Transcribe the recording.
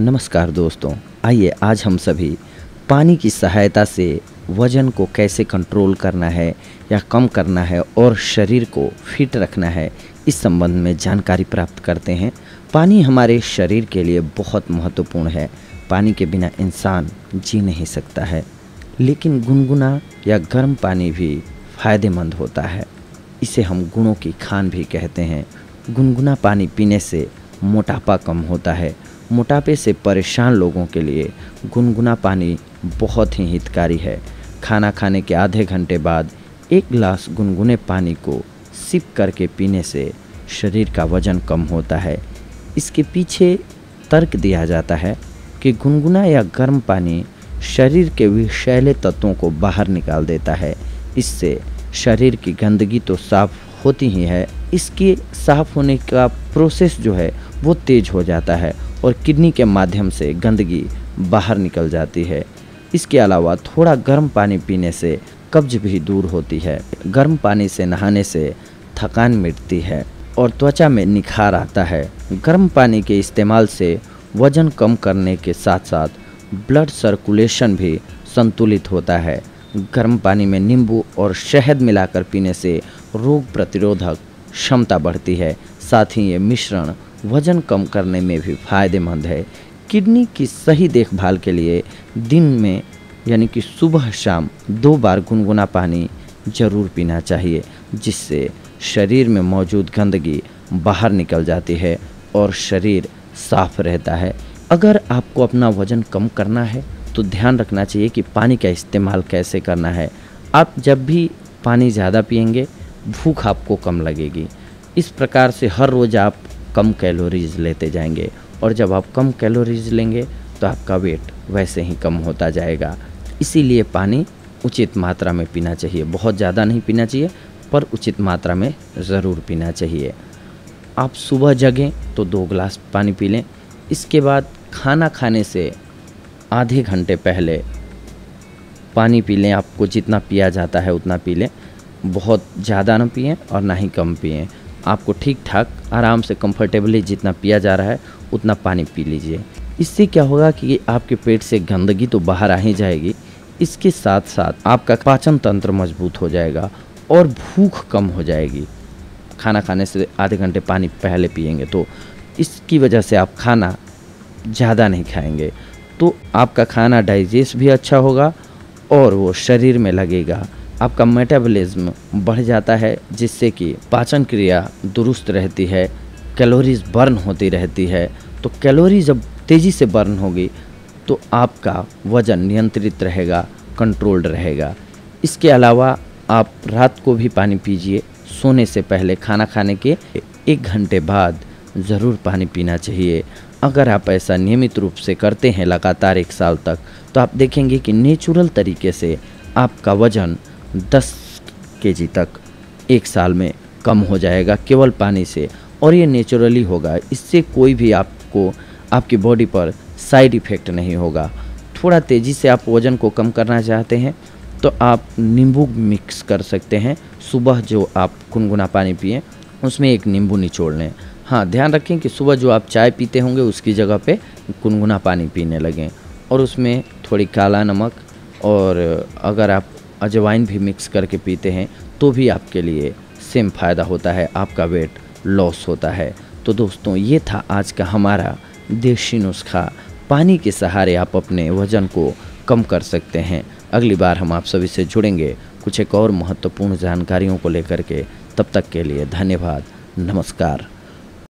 नमस्कार दोस्तों, आइए आज हम सभी पानी की सहायता से वज़न को कैसे कंट्रोल करना है या कम करना है और शरीर को फिट रखना है, इस संबंध में जानकारी प्राप्त करते हैं। पानी हमारे शरीर के लिए बहुत महत्वपूर्ण है। पानी के बिना इंसान जी नहीं सकता है, लेकिन गुनगुना या गर्म पानी भी फ़ायदेमंद होता है। इसे हम गुणों की खान भी कहते हैं। गुनगुना पानी पीने से मोटापा कम होता है मोटापे से परेशान लोगों के लिए गुनगुना पानी बहुत ही हितकारी है। खाना खाने के आधे घंटे बाद एक गिलास गुनगुने पानी को सिप करके पीने से शरीर का वज़न कम होता है। इसके पीछे तर्क दिया जाता है कि गुनगुना या गर्म पानी शरीर के विषैले तत्वों को बाहर निकाल देता है। इससे शरीर की गंदगी तो साफ़ होती ही है, इसके साफ़ होने का प्रोसेस जो है वो तेज हो जाता है और किडनी के माध्यम से गंदगी बाहर निकल जाती है। इसके अलावा थोड़ा गर्म पानी पीने से कब्ज भी दूर होती है। गर्म पानी से नहाने से थकान मिटती है और त्वचा में निखार आता है। गर्म पानी के इस्तेमाल से वज़न कम करने के साथ साथ ब्लड सर्कुलेशन भी संतुलित होता है। गर्म पानी में नींबू और शहद मिलाकर पीने से रोग प्रतिरोधक क्षमता बढ़ती है। साथ ही ये मिश्रण वज़न कम करने में भी फ़ायदेमंद है। किडनी की सही देखभाल के लिए दिन में, यानी कि सुबह शाम, दो बार गुनगुना पानी ज़रूर पीना चाहिए, जिससे शरीर में मौजूद गंदगी बाहर निकल जाती है और शरीर साफ़ रहता है। अगर आपको अपना वज़न कम करना है तो ध्यान रखना चाहिए कि पानी का इस्तेमाल कैसे करना है। आप जब भी पानी ज़्यादा पियेंगे, भूख आपको कम लगेगी। इस प्रकार से हर रोज़ आप कम कैलोरीज लेते जाएँगे और जब आप कम कैलोरीज लेंगे तो आपका वेट वैसे ही कम होता जाएगा। इसीलिए पानी उचित मात्रा में पीना चाहिए। बहुत ज़्यादा नहीं पीना चाहिए, पर उचित मात्रा में ज़रूर पीना चाहिए। आप सुबह जगें तो दो गिलास पानी पी लें। इसके बाद खाना खाने से आधे घंटे पहले पानी पी लें। आपको जितना पिया जाता है उतना पी लें। बहुत ज़्यादा ना पिएँ और ना ही कम पिएँ। आपको ठीक ठाक आराम से कंफर्टेबली जितना पिया जा रहा है, उतना पानी पी लीजिए। इससे क्या होगा कि आपके पेट से गंदगी तो बाहर आ ही जाएगी। इसके साथ साथ आपका पाचन तंत्र मज़बूत हो जाएगा और भूख कम हो जाएगी। खाना खाने से आधे घंटे पानी पहले पिएँगे तो इसकी वजह से आप खाना ज़्यादा नहीं खाएँगे। तो आपका खाना डाइजेस्ट भी अच्छा होगा और वो शरीर में लगेगा। आपका मेटाबॉलिज्म बढ़ जाता है, जिससे कि पाचन क्रिया दुरुस्त रहती है कैलोरीज बर्न होती रहती है। तो कैलोरी जब तेज़ी से बर्न होगी तो आपका वज़न नियंत्रित रहेगा कंट्रोल्ड रहेगा। इसके अलावा आप रात को भी पानी पीजिए। सोने से पहले खाना खाने के एक घंटे बाद ज़रूर पानी पीना चाहिए। अगर आप ऐसा नियमित रूप से करते हैं लगातार एक साल तक तो आप देखेंगे कि नेचुरल तरीके से आपका वज़न 10 के तक एक साल में कम हो जाएगा केवल पानी से। और ये नेचुरली होगा। इससे कोई भी आपको, आपकी बॉडी पर साइड इफ़ेक्ट नहीं होगा। थोड़ा तेज़ी से आप वज़न को कम करना चाहते हैं तो आप नींबू मिक्स कर सकते हैं। सुबह जो आप गुनगुना पानी पिए, उसमें एक नींबू निचोड़ लें। हाँ ध्यान रखें कि सुबह जो आप चाय पीते होंगे, उसकी जगह पे गुनगुना पानी पीने लगें। और उसमें थोड़ी काला नमक और अगर आप अजवाइन भी मिक्स करके पीते हैं तो भी आपके लिए सेम फ़ायदा होता है, आपका वेट लॉस होता है। तो दोस्तों, ये था आज का हमारा देशी नुस्खा। पानी के सहारे आप अपने वज़न को कम कर सकते हैं। अगली बार हम आप सभी से जुड़ेंगे कुछ एक और महत्वपूर्ण जानकारियों को लेकर के। तब तक के लिए धन्यवाद, नमस्कार।